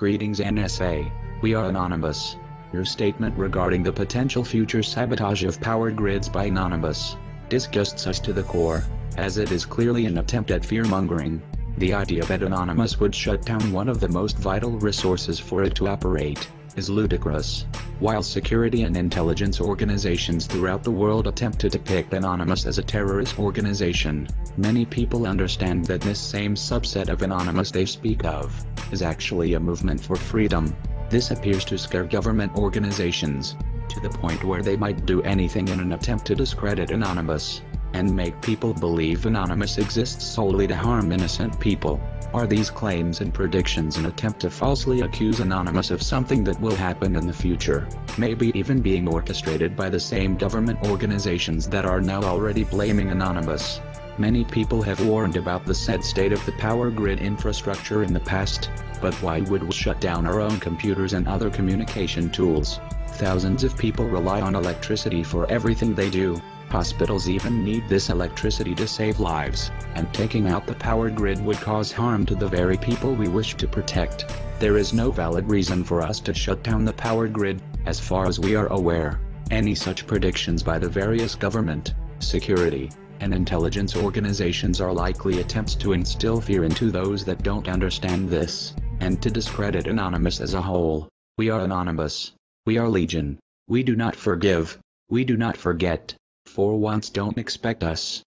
Greetings NSA. We are Anonymous. Your statement regarding the potential future sabotage of power grids by Anonymous disgusts us to the core, as it is clearly an attempt at fear-mongering. The idea that Anonymous would shut down one of the most vital resources for it to operate is ludicrous. While security and intelligence organizations throughout the world attempt to depict Anonymous as a terrorist organization, many people understand that this same subset of Anonymous they speak of is actually a movement for freedom. This appears to scare government organizations to the point where they might do anything in an attempt to discredit Anonymous and make people believe Anonymous exists solely to harm innocent people. Are these claims and predictions an attempt to falsely accuse Anonymous of something that will happen in the future, maybe even being orchestrated by the same government organizations that are now already blaming Anonymous? Many people have warned about the said state of the power grid infrastructure in the past, but why would we shut down our own computers and other communication tools? Thousands of people rely on electricity for everything they do. Hospitals even need this electricity to save lives, and taking out the power grid would cause harm to the very people we wish to protect. There is no valid reason for us to shut down the power grid, as far as we are aware. Any such predictions by the various government, security, and intelligence organizations are likely attempts to instill fear into those that don't understand this, and to discredit Anonymous as a whole. We are Anonymous. We are Legion. We do not forgive. We do not forget. For once don't expect us